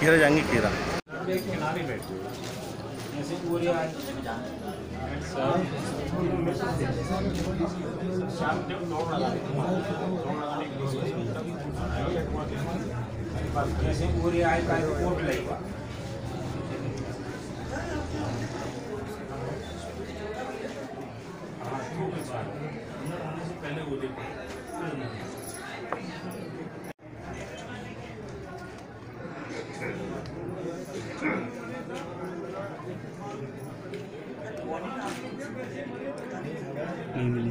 खीरा जाएँगे खीरा नहीं मिली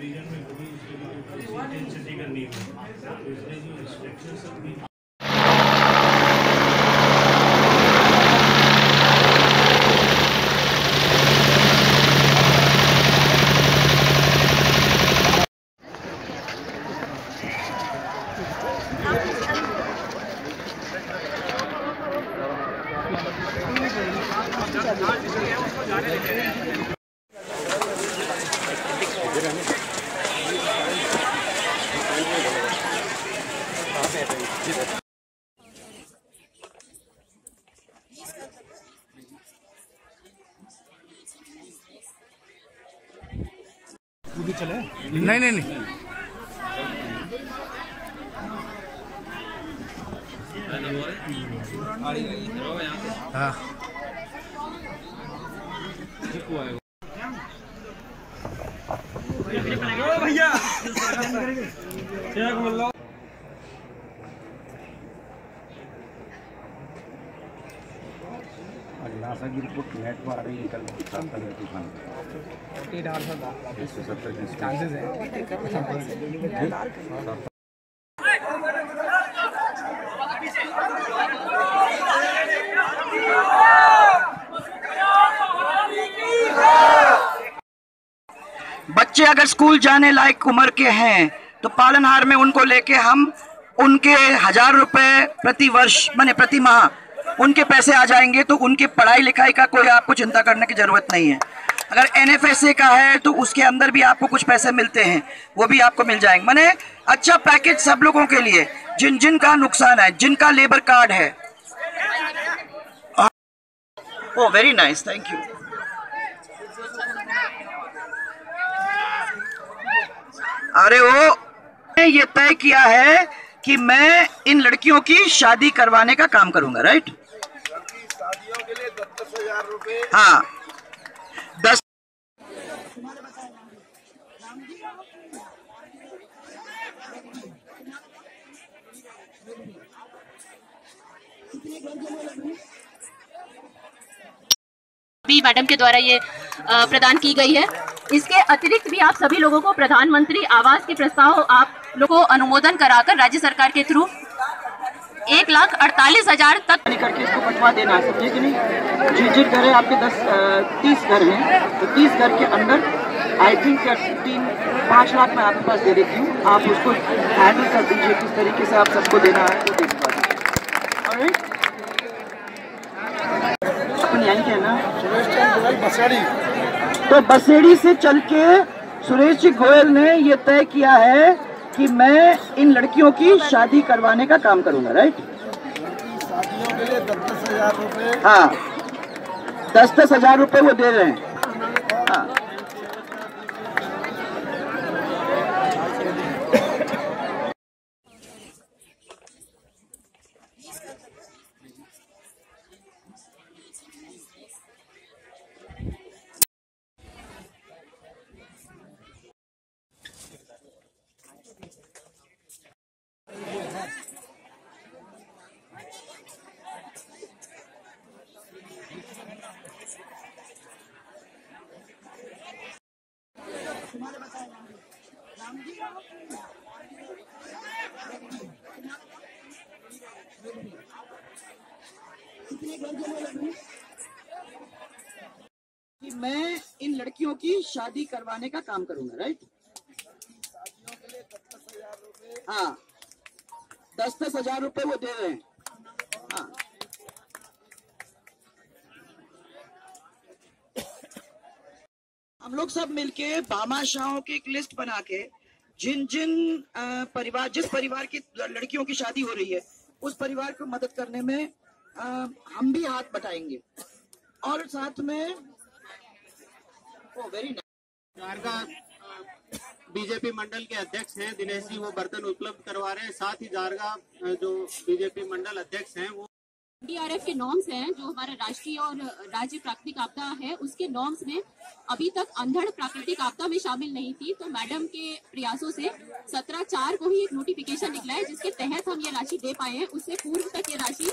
रीजन में कभी इंटेंसिटी करनी है। तो इसलिए जो रिस्ट्रिक्शंस अभी नहीं नहीं नहीं। हाँ। और नासा की रिपोर्ट नेट पर आ रही है कल सात तारीख तूफ़ान। एक सौ सत्तर की चांसेस है। बच्चे अगर स्कूल जाने लायक उम्र के हैं तो पालनहार में उनको लेके हम उनके हज़ार रुपए प्रति वर्ष माने प्रति माह उनके पैसे आ जाएँगे तो उनकी पढ़ाई लिखाई का कोई आपको चिंता करने की ज़रूरत नहीं है। अगर एन का है तो उसके अंदर भी आपको कुछ पैसे मिलते हैं, वो भी आपको मिल जाएँगे। मैंने अच्छा पैकेज सब लोगों के लिए, जिन जिन का नुकसान है, जिनका लेबर कार्ड है। Oh very nice thank you अरे वो ये तय किया है कि मैं इन लड़कियों की शादी करवाने का काम करूँगा राइट हाँ। दस भी मैडम के द्वारा ये प्रदान की गई है। इसके अतिरिक्त भी आप सभी लोगों को प्रधानमंत्री आवास के प्रस्ताव आप लोगों को अनुमोदन कराकर राज्य सरकार के थ्रू एक लाख अड़तालीस हज़ार तक। करके इसको बंटवा देना है समझे कि नहीं? जिन जिन घर है आपके दस तीस घर हैं। तो तीस घर के अंदर आई थिंक तीन पाँच लाख मैं आपके पास दे देती हूँ। आप उसको हैंडल कर दीजिए किस तरीके से आप सबको देना है वो दे दीजिए अपन यहीं के ना? तो बसेड़ी से चल के सुरेश जी गोयल ने ये तय किया है कि मैं इन लड़कियों की शादी करवाने का काम करूँगा राइट शादियों के लिए दस दस हज़ार रूपए हाँ। दस दस हज़ार रूपए वो दे रहे हैं। हाँ कि मैं इन लड़कियों की शादी करवाने का काम करूँगा राइट हाँ। दस दस हज़ार रुपए वो दे रहे हैं। हाँ। हम लोग सब मिलके भामाशाहों की एक लिस्ट बना के जिन जिन परिवार, जिस परिवार की लड़कियों की शादी हो रही है, उस परिवार को मदद करने में हम भी हाथ बटाएँगे। और साथ में ओ वेरी जारगा बीजेपी मंडल के अध्यक्ष हैं, दिनेश जी, वो बर्तन उपलब्ध करवा रहे हैं। साथ ही जारगा जो बीजेपी मंडल अध्यक्ष हैं, वो डीआरएफ के नॉर्म्स हैं, जो हमारे राष्ट्रीय और राज्य प्राकृतिक आपदा है, उसके नॉर्म्स में अभी तक अंधड़ प्राकृतिक आपदा में शामिल नहीं थी। तो मैडम के प्रयासों से सत्रह चार को ही एक नोटिफिकेशन निकला है, जिसके तहत हम ये राशि दे पाए हैं। उससे पूर्व तक ये राशि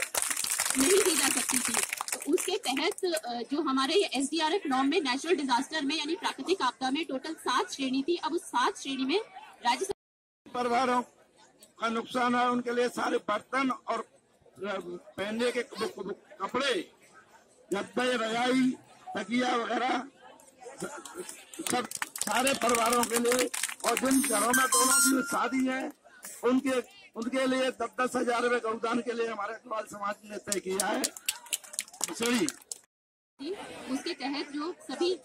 नहीं दी जा सकती थी। उसके तहत जो हमारे S D R F norm में नेचुरल डिजास्टर में, यानी प्राकृतिक आपदा में टोटल सात श्रेणी थी। अब उस सात श्रेणी में राज्य परिवारों का नुकसान है, उनके लिए सारे बर्तन और पहनने के कपड़े, गद्दे, रजाई, तकिया वगैरह, सब सारे परिवारों के लिए, और जिन घरों में दोनों की शादी है, उनके उनके लिए दस दस हज़ार रुपए का अनुदान के लिए हमारे अग्रवाल समाज ने तय किया है। उसके तहत जो सभी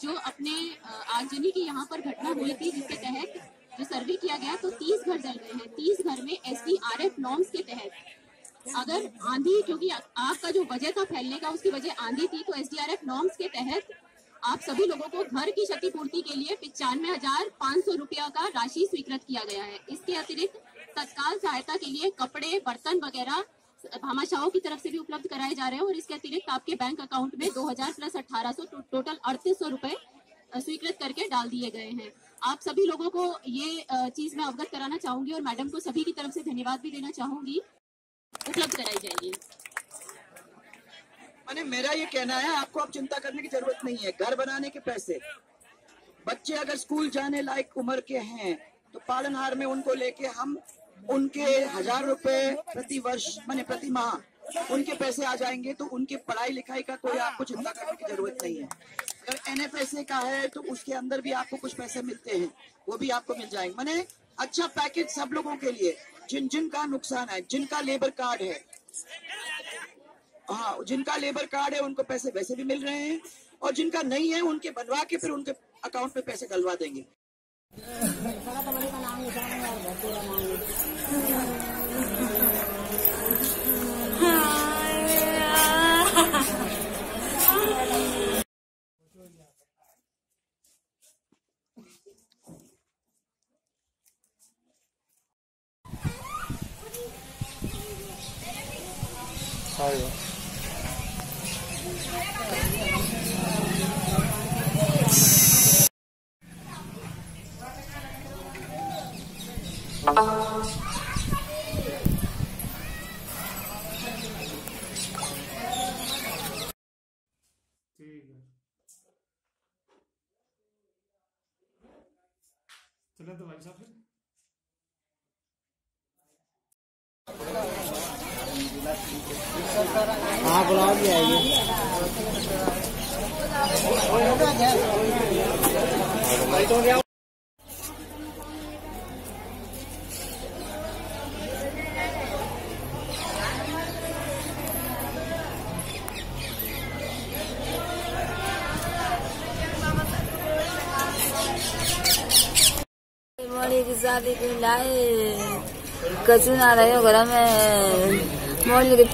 जो अपने आगजनी की यहाँ पर घटना हुई थी, जिसके तहत जो सर्वे किया गया तो 30 घर जल गए हैं। 30 घर में S D R F norms के तहत। अगर आंधी, क्योंकि आग का जो वजह था फैलने का, उसकी वजह आंधी थी तो S D R F norms के तहत आप सभी लोगों को घर की क्षतिपूर्ति के लिए पिचानवे हज़ार पाँच सौ रुपया का राशि स्वीकृत किया गया है। इसके अतिरिक्त तत्काल सहायता के लिए कपड़े, बर्तन वगैरह भामाशाहों की तरफ़ से भी उपलब्ध कराए जा रहे हैं और इसके अतिरिक्त आपके बैंक अकाउंट में 2000 प्लस 1800 टो- टोटल अड़तीस सौ स्वीकृत करके डाल दिए गए हैं। आप सभी लोगों को ये चीज़ मैं अवगत कराना चाहूँगी और मैडम को सभी की तरफ़ से धन्यवाद भी देना चाहूँगी। उपलब्ध कराई जाएगी। मैंने मेरा ये कहना है, आपको अब चिंता करने की ज़रूरत नहीं है, घर बनाने के पैसे। बच्चे अगर स्कूल जाने लायक उम्र के हैं तो पालनहार में उनको लेके हम उनके हज़ार रुपए प्रति वर्ष, माने प्रति माह, उनके पैसे आ जाएँगे तो उनके पढ़ाई लिखाई का कोई आपको चिंता करने की ज़रूरत नहीं है। अगर एन का है तो उसके अंदर भी आपको कुछ पैसे मिलते हैं, वो भी आपको मिल जाएँगे। मैंने अच्छा पैकेज सब लोगों के लिए, जिन जिनका नुकसान है, जिनका लेबर कार्ड है हाँ जिनका लेबर कार्ड है, उनको पैसे वैसे भी मिल रहे हैं, और जिनका नहीं है, उनके बनवा के फिर उनके अकाउंट में पैसे डलवा देंगे। Sorry. Bye. मोली की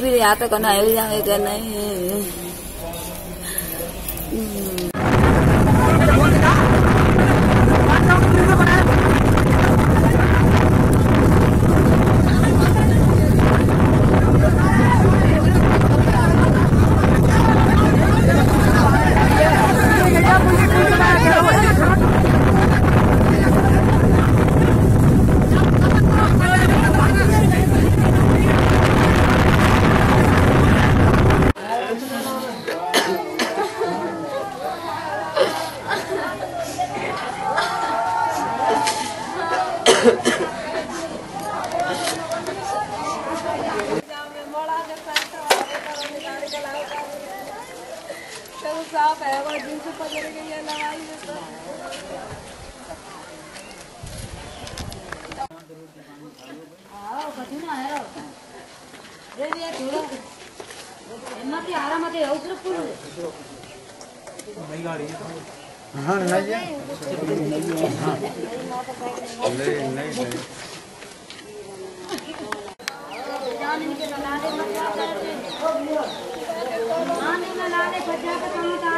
ಯಾವ ದಿವಸ ಪದರಿಗೆ ಎಲ್ಲ એમાંથી આરામાંથી આવું તરફ પૂરું હા નહીં નહીં નહીં જાની કે લાલે મજા કરે છે ઓ બોલો માની લાલે ભજા કે તમે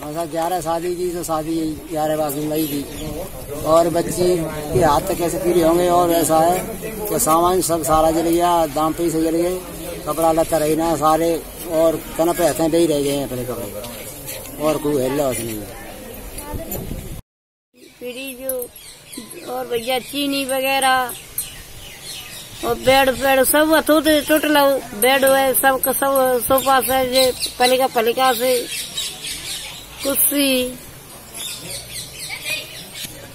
ऐसा ग्यारह शादी की तो शादी ग्यारह बाकी मई की और बच्ची के हाथ तक कैसे पूरे होंगे, और ऐसा है कि सामान सब सारा जल गया, दाम पैसे जल गए, कपड़ा लत्ता रही ना, सारे, और कन पे हथे ही रह गए हैं अपने कपड़े। और कोई हिल नहीं है। फ्रिज और भैया चीनी वगैरह, और बेड पेड़ सब अथू टूटल बेड है सब सब, सोफा से पलिका पलिका से। कुर्सी।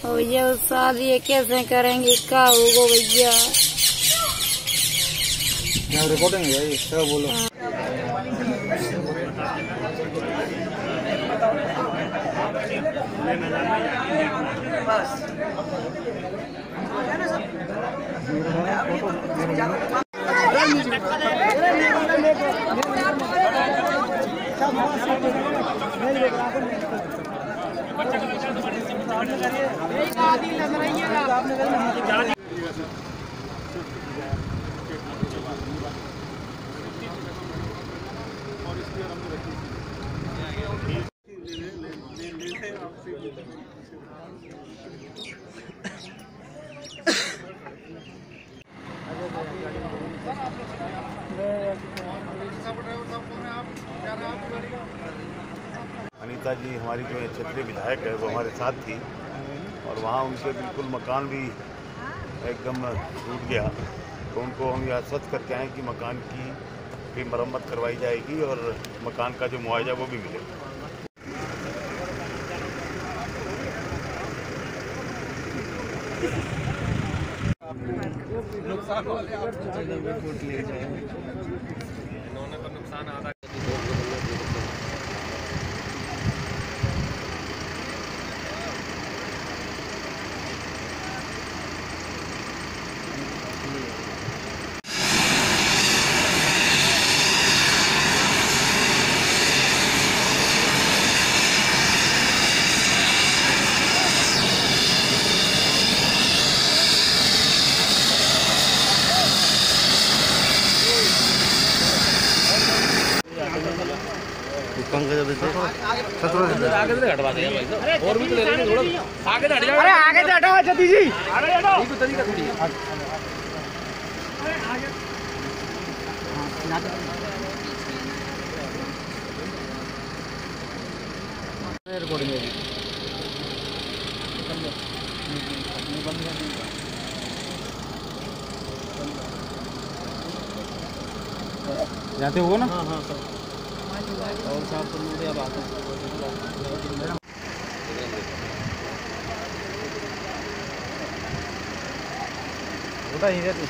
भैया उस शादी कैसे करेंगे? क्या होगा भैया? रिकॉर्डिंग है सब बोलो? लता जी हमारी जो क्षेत्रीय विधायक है, वो हमारे साथ थी और वहाँ उनके बिल्कुल मकान भी एकदम टूट गया। तो उनको हम ये आश्वस्त करते हैं कि मकान की भी मरम्मत करवाई जाएगी और मकान का जो मुआवजा वो भी मिलेगा नुकसान वाले आप ले जाए इन्होंने तो नुकसान आधा पंकज अभिषेक आगे से। हटवा दे भाई साहब और भी तो ले लेंगे थोड़ा आगे हट जाओ अरे आगे से हटाओ जल्दी जी। यही तो तरीका थोड़ी है रिकॉर्डिंग है जाते हो ना? हाँ हाँ और साहब तो मुझे अब आते होता ही है तू